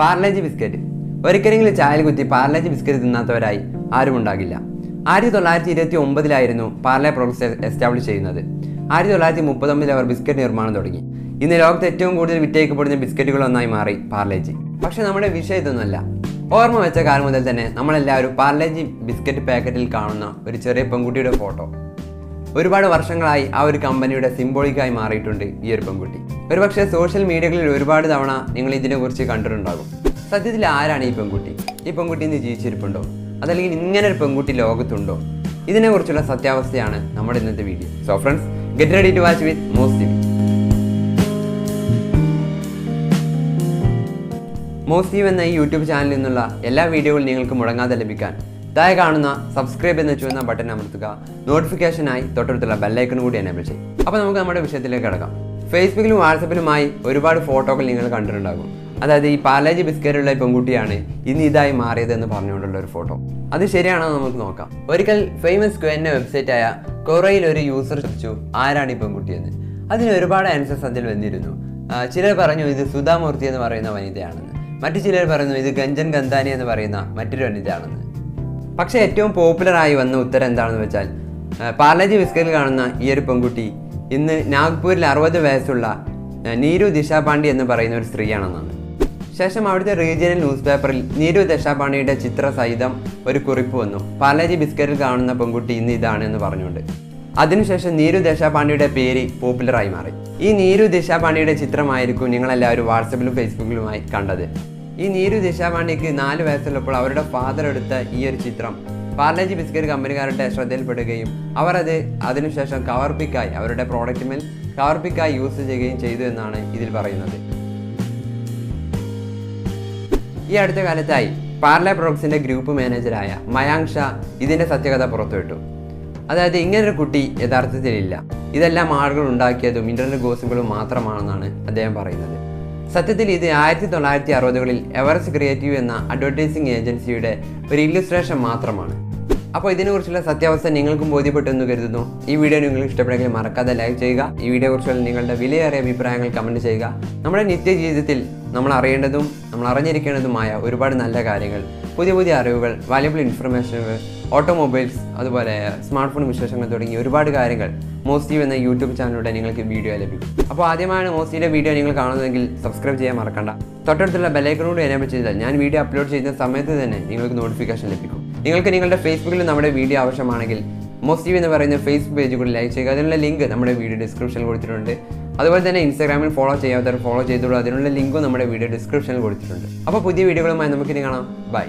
Parle-G biscuit. ഒരിക്കലെങ്കിലും ചായൽ കുത്തി Parle-G biscuit തിന്നാത്തവരായി ആരും ഉണ്ടാകില്ല. ആയിരത്തി തൊള്ളായിരത്തി ഇരുപത്തി ഒമ്പതിലായിരുന്നു പാർലെ പ്രോഡക്ട്സ് എസ്റ്റാബ്ലിഷ് ചെയ്യുന്നത്. ആയിരത്തി തൊള്ളായിരത്തി മുപ്പത്തൊമ്പതിൽ അവർ ബിസ്ക്കറ്റ് നിർമ്മാണം തുടങ്ങി. ഇന്ന് ലോകത്ത് ഏറ്റവും കൂടുതൽ വിറ്റഴിക്കപ്പെടുന്ന ബിസ്ക്കറ്റുകളൊന്നായി മാറി പാർലേജി. പക്ഷെ നമ്മുടെ വിഷയം ഇതൊന്നുമല്ല. ഓർമ്മ വെച്ച കാലം മുതൽ തന്നെ നമ്മളെല്ലാവരും പാർലേജി ബിസ്ക്കറ്റ് പാക്കറ്റിൽ കാണുന്ന ഒരു ചെറിയ പെൺകുട്ടിയുടെ ഫോട്ടോ. ഒരുപാട് വർഷങ്ങളായി ആ ഒരു കമ്പനിയുടെ സിംബോളിക്കായി മാറിയിട്ടുണ്ട് ഈ ഒരു പെൺകുട്ടി. ഒരുപക്ഷെ സോഷ്യൽ മീഡിയകളിൽ ഒരുപാട് തവണ നിങ്ങൾ ഇതിനെക്കുറിച്ച് കണ്ടിട്ടുണ്ടാകും. സത്യത്തിൽ ആരാണ് ഈ പെൺകുട്ടി? ഈ പെൺകുട്ടി ഇന്ന് ജീവിച്ചിരിപ്പുണ്ടോ? അതല്ലെങ്കിൽ ഇങ്ങനെ ഒരു പെൺകുട്ടി ലോകത്തുണ്ടോ? ഇതിനെക്കുറിച്ചുള്ള സത്യാവസ്ഥയാണ് നമ്മുടെ ഇന്നത്തെ video so friends get ready to watch with most T എന്ന ഈ യൂട്യൂബ് ചാനലിൽ നിന്നുള്ള എല്ലാ വീഡിയോകളും നിങ്ങൾക്ക് മുടങ്ങാതെ ലഭിക്കാൻ താഴെ കാണുന്ന സബ്സ്ക്രൈബ് എന്ന് ചുവന്ന ബട്ടൺ അമർത്തുക. നോട്ടിഫിക്കേഷനായി തൊട്ടടുത്തുള്ള ബെല്ലൈക്കൺ കൂടി എനേബിൾ ചെയ്യും. അപ്പോൾ നമുക്ക് നമ്മുടെ വിഷയത്തിലേക്ക് കിടക്കാം. ഫേസ്ബുക്കിലും വാട്സപ്പിലുമായി ഒരുപാട് ഫോട്ടോകൾ നിങ്ങൾ കണ്ടിട്ടുണ്ടാകും. അതായത് ഈ പാലാജി ബിസ്ക്കറ്റുള്ള ഈ പെൺകുട്ടിയാണ് ഇന്ന് ഇതായി മാറിയത് എന്ന് പറഞ്ഞുകൊണ്ടുള്ള ഒരു ഫോട്ടോ അത് ശരിയാണോ നമുക്ക് നോക്കാം. ഒരിക്കൽ ഫേമസ് ക്വയറിന്റെ വെബ്സൈറ്റായ കൊറയിൽ ഒരു യൂസർ ചോദിച്ചു ആരാണ് ഈ പെൺകുട്ടിയെന്ന്? അതിന് ഒരുപാട് ആൻസേഴ്സ് അതിൽ വന്നിരുന്നു. ചിലർ പറഞ്ഞു ഇത് സുധാമൂർത്തി എന്ന് പറയുന്ന വനിതയാണെന്ന്. മറ്റു ചിലർ പറയുന്നു ഇത് ഗഞ്ചൻ ഗന്ധാനി എന്ന് പറയുന്ന മറ്റൊരു വനിതയാണെന്ന്. പക്ഷേ ഏറ്റവും പോപ്പുലറായി വന്ന ഉത്തരം എന്താണെന്ന് വെച്ചാൽ പാർലജി വിസ്കറിൽ കാണുന്ന ഈ ഒരു പെൺകുട്ടി ഇന്ന് നാഗ്പൂരിൽ അറുപത് വയസ്സുള്ള നീരു ദിശാപാണ്ഡി എന്ന് പറയുന്ന ഒരു സ്ത്രീയാണെന്നാണ്. ശേഷം അവിടുത്തെ റീജിയണൽ ന്യൂസ് പേപ്പറിൽ നീരു ദശാപാണിയുടെ ചിത്ര സഹിതം ഒരു കുറിപ്പ് വന്നു. പാലാജി ബിസ്ക്കറ്റിൽ കാണുന്ന പെൺകുട്ടി ഇന്ന് ഇതാണ് എന്ന് പറഞ്ഞുകൊണ്ട്. അതിനുശേഷം നീരു ദേശാപാണ്ഡ്യയുടെ പേര് പോപ്പുലറായി മാറി. ഈ നീരു ദേശാപാണ്ഡ്യയുടെ ചിത്രമായിരിക്കും നിങ്ങളെല്ലാവരും വാട്സപ്പിലും ഫേസ്ബുക്കിലുമായി കണ്ടത്. ഈ നീരു ദിശാപാണ്ഡിക്ക് നാല് വയസ്സുള്ളപ്പോൾ അവരുടെ ഫാദർ എടുത്ത ഈ ഒരു ചിത്രം. പാർലേജി ബിസ്ക്കറ്റ് കമ്പനിക്കാരുടെ ശ്രദ്ധയിൽപ്പെടുകയും അവർ അത് അതിനുശേഷം കവർ പിക്കായി അവരുടെ പ്രോഡക്റ്റിന്മേൽ കവർ പിക്കായി യൂസ് ചെയ്യുകയും ചെയ്തു എന്നാണ് ഇതിൽ പറയുന്നത്. ഈ അടുത്ത കാലത്തായി പാർലെ പ്രൊഡക്ട്സിന്റെ ഗ്രൂപ്പ് മാനേജരായ മയാങ് ഷാ ഇതിന്റെ സത്യകഥ പുറത്തുവിട്ടു. അതായത് ഇങ്ങനൊരു കുട്ടി യഥാർത്ഥത്തിലില്ല. ഇതെല്ലാം ആളുകൾ ഉണ്ടാക്കിയതും ഇന്റർനെറ്റ് ഗോസുകളും മാത്രമാണെന്നാണ് അദ്ദേഹം പറയുന്നത്. സത്യത്തിൽ ഇത് ആയിരത്തി തൊള്ളായിരത്തി അറുപതുകളിൽ എവറസ്റ്റ് ക്രിയേറ്റീവ് എന്ന അഡ്വർടൈസിംഗ് ഏജൻസിയുടെ ഒരു ഇല്ലുസ്ട്രേഷൻ മാത്രമാണ്. അപ്പോൾ ഇതിനെക്കുറിച്ചുള്ള സത്യാവസ്ഥ നിങ്ങൾക്കും ബോധ്യപ്പെട്ടു എന്ന് കരുതുന്നു. ഈ വീഡിയോ നിങ്ങൾക്ക് ഇഷ്ടപ്പെടുമെങ്കിൽ മറക്കാതെ ലൈക്ക് ചെയ്യുക. ഈ വീഡിയോ കുറിച്ചുള്ള നിങ്ങളുടെ വിലയേറിയ അഭിപ്രായങ്ങൾ കമന്റ് ചെയ്യുക. നമ്മുടെ നിത്യജീവിതത്തിൽ നമ്മൾ അറിയേണ്ടതും നമ്മൾ അറിഞ്ഞിരിക്കേണ്ടതുമായ ഒരുപാട് നല്ല കാര്യങ്ങൾ പുതിയ പുതിയ അറിവുകൾ വാല്യബിൾ ഇൻഫർമേഷനുകൾ ഓട്ടോമൊബൈൽസ് അതുപോലെ സ്മാർട്ട് ഫോൺ വിശേഷങ്ങൾ തുടങ്ങി ഒരുപാട് കാര്യങ്ങൾ മോസ്റ്റീവ് എന്ന യൂട്യൂബ് ചാനലിലൂടെ നിങ്ങൾക്ക് വീഡിയോ ലഭിക്കും. അപ്പോൾ ആദ്യമാണ് മോസ്റ്റീയുടെ വീഡിയോ നിങ്ങൾ കാണുന്നതെങ്കിൽ സബ്സ്ക്രൈബ് ചെയ്യാൻ മറക്കണ്ട. തൊട്ടടുത്തുള്ള ബെലൈക്കണോട് എനേബിൾ ചെയ്താൽ ഞാൻ വീഡിയോ അപ്ലോഡ് ചെയ്യുന്ന സമയത്ത് തന്നെ നിങ്ങൾക്ക് നോട്ടിഫിക്കേഷൻ ലഭിക്കും. നിങ്ങൾക്ക് നിങ്ങളുടെ ഫേസ്ബുക്കിൽ നമ്മുടെ വീഡിയോ ആവശ്യമാണെങ്കിൽ മോസ്റ്റീവ് എന്ന് പറയുന്ന ഫേസ്ബുക്ക് പേജ് കൂടി ലൈക്ക് ചെയ്യുക. അതിനുള്ള ലിങ്ക് നമ്മുടെ വീഡിയോ ഡിസ്ക്രിപ്ഷനിൽ കൊടുത്തിട്ടുണ്ട്. അതുപോലെ തന്നെ ഇൻസ്റ്റാഗ്രാമിൽ ഫോളോ ചെയ്യാത്തവർ ഫോളോ ചെയ്തോളൂ. അതിനുള്ള ലിങ്കും നമ്മുടെ വീഡിയോ ഡിസ്ക്രിപ്ഷനിൽ കൊടുത്തിട്ടുണ്ട്. അപ്പോൾ പുതിയ വീഡിയോകളുമായി നമുക്കിനി കാണാം. ബൈ